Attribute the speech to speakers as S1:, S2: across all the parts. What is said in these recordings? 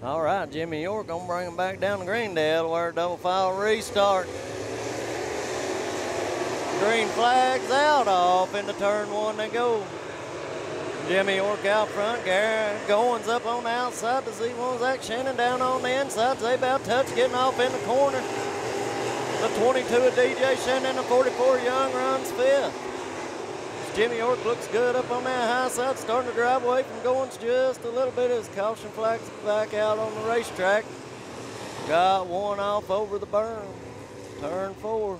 S1: All right, Jimmy York gonna bring him back down to Greendale where double file restart. Green flags out off into turn one they go. Jimmy York out front, Garrett Goins up on the outside to see one Zach Shannon down on the inside. They about touch getting off in the corner. The 22 of DJ Shannon, and the 44 Young runs fifth. Jimmy York looks good up on that high side, starting to drive away from Goins just a little bit as caution flags back out on the racetrack. Got one off over the berm. Turn four.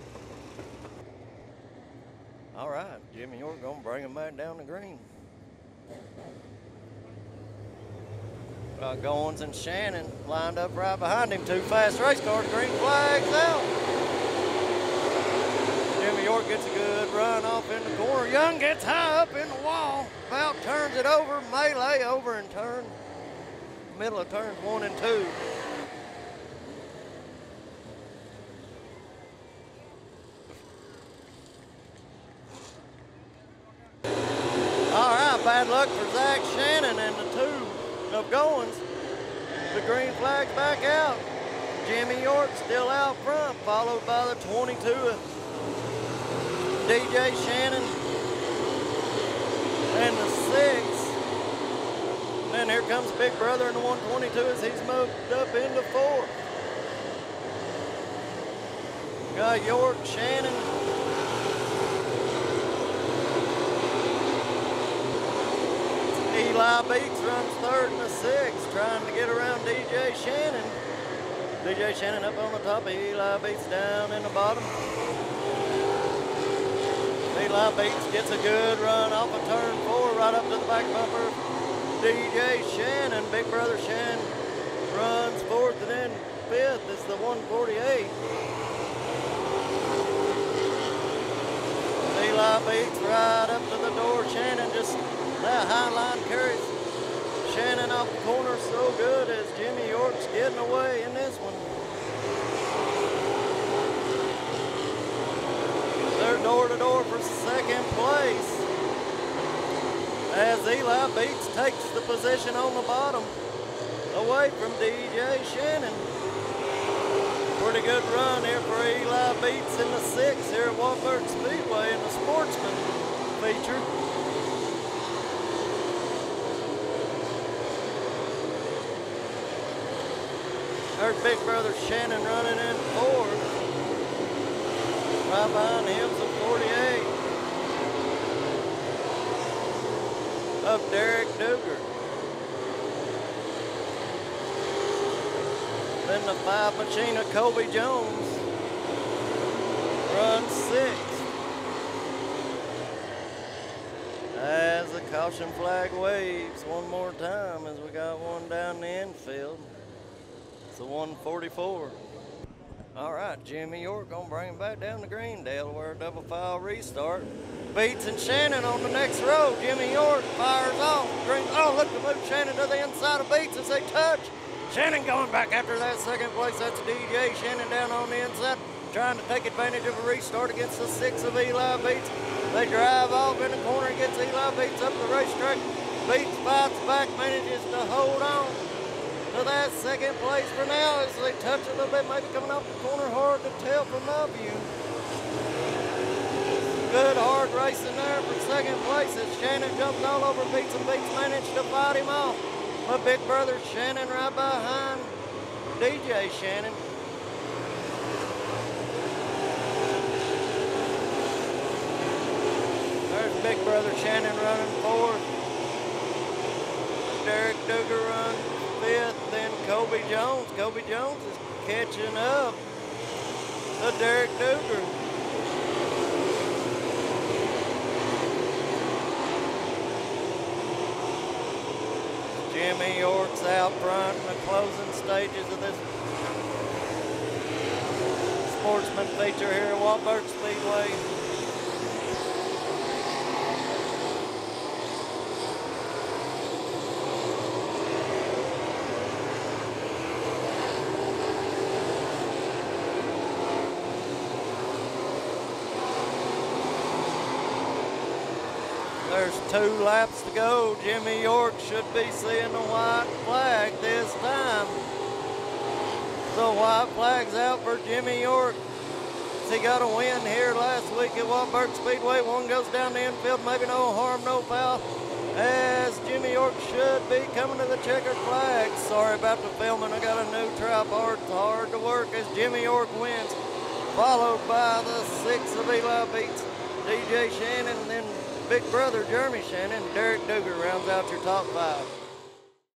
S1: All right, Jimmy York gonna bring him back down the green. Got Goins and Shannon lined up right behind him. Two fast race cars, green flags out. Gets a good run off in the corner. Young gets high up in the wall. About turns it over. Melee over and turn. Middle of turns one and two. All right, bad luck for Zach Shannon and the two of Goins. The green flag's back out. Jimmy York still out front, followed by the 22 of DJ Shannon and the six. And then here comes Big Brother in the 122 as he's moved up into four. Got York, Shannon. Eli Beats runs third in the six, trying to get around DJ Shannon. DJ Shannon up on the top, Eli Beats down in the bottom. Eli Bates gets a good run off of turn four right up to the back bumper. DJ Shannon, big brother Shannon, runs fourth and then fifth is the 148. Eli Bates right up to the door. Shannon just, that high line carries Shannon off the corner so good as Jimmy York's getting away in this one. Door to door for second place. As Eli Beats takes the position on the bottom away from DJ Shannon. Pretty good run here for Eli Beats in the six here at Wartburg Speedway in the sportsman feature. There's Big Brother Shannon running in fourth. Right behind him's 48 of Derek Duger. Then the five machine of Kobe Jones runs six. As the caution flag waves one more time as we got one down the infield. It's a 144. All right, Jimmy York gonna bring him back down to Greendale where a double file restart. Beats and Shannon on the next row. Jimmy York fires off. Green, oh, look to move Shannon to the inside of Beats as they touch. Shannon going back after that second place. That's DJ Shannon down on the inside, trying to take advantage of a restart against the six of Eli Beats. They drive off in the corner, gets Eli Beats up the racetrack. Beats fights back, manages to hold on to that second place for now as they touch a little bit, maybe coming off the corner. Hard to tell from my view. Good hard racing there for second place as Shannon jumped all over Beats and Beats managed to fight him off. My big brother Shannon right behind DJ Shannon. There's big brother Shannon running fourth. Derek Duger runs fifth. Then Kobe Jones. Kobe Jones is catching up to Derek Duger. Jimmy York's out front in the closing stages of this sportsman feature here at Wartburg Speedway. There's two laps to go. Jimmy York should be seeing the white flag this time. The white flags out for Jimmy York. He got a win here last week at Wartburg Speedway. One goes down the infield, maybe no harm, no foul. As Jimmy York should be coming to the checkered flag. Sorry about the filming. I got a new tripod. It's hard to work as Jimmy York wins. Followed by the six of Eli Beats, DJ Shannon, and then big brother Jeremy Shannon. Derek Duger rounds out your top five.